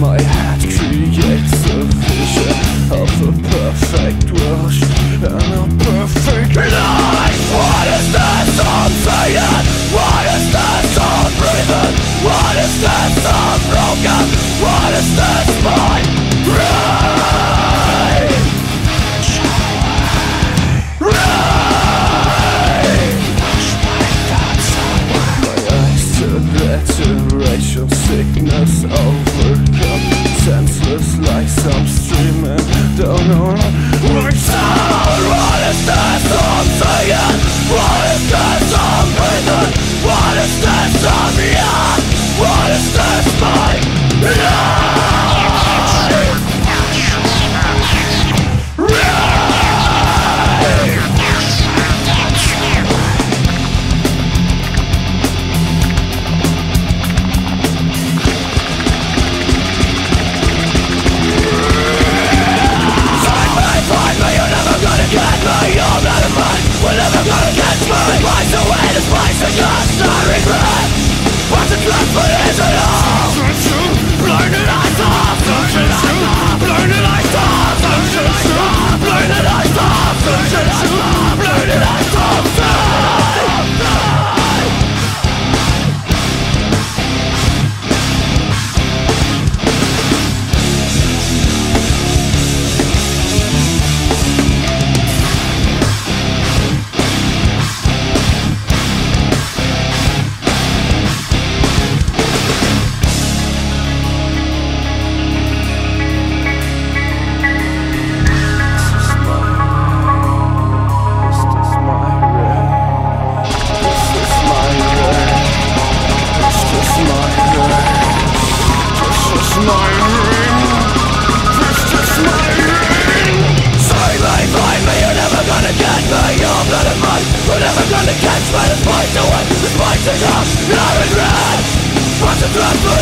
my no, no. my ring. My ring. You're never gonna catch me. You're blood and. You're never gonna catch me. The way, is the cost, in red. What's the